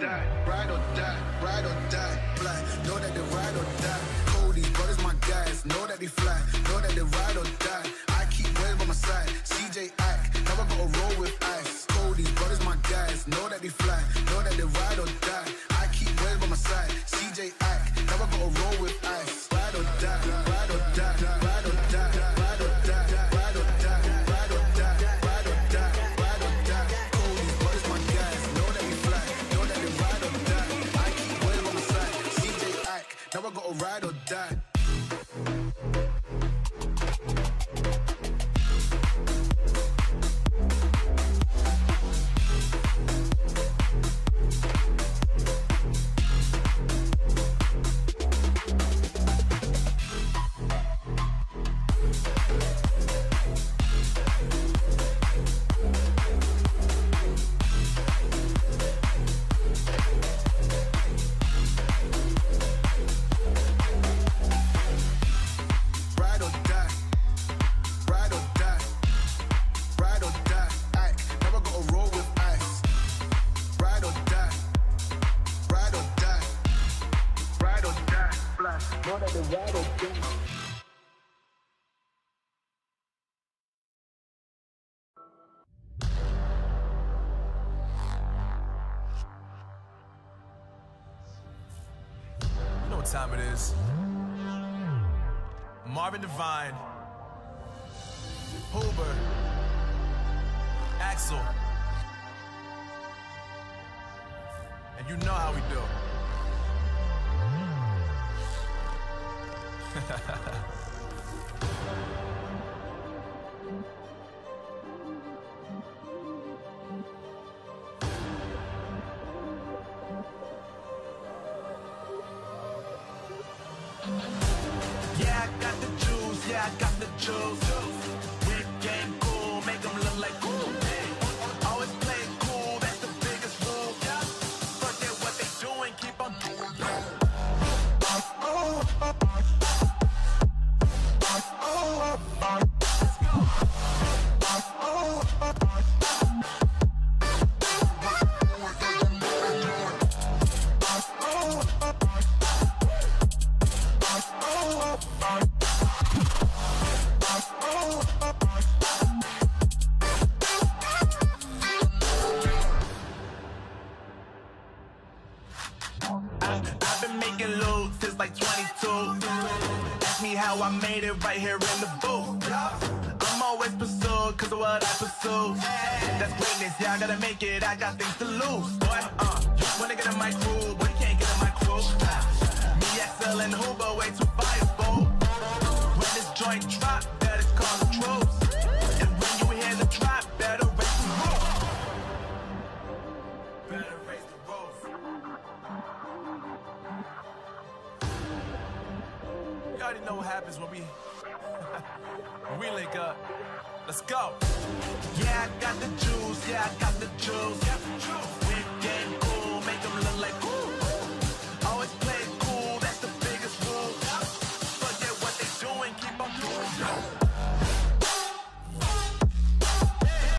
Die, ride time it is. Marvin Devine, Hoover, Axel. And you know how we do. Yeah, I got the juice, yeah, I got the juice. How I made it right here in the booth. I'm always pursued cause of what I pursue. That's greatness, yeah, I gotta make it, I got things to lose. Boy, uh, wanna get in my crew, but you can't get in my crew. Me, XL, and Hoover, we link up. Let's go. Yeah, I got the juice. Yeah, I got the juice. Got the juice. We game cool. Make them look like cool.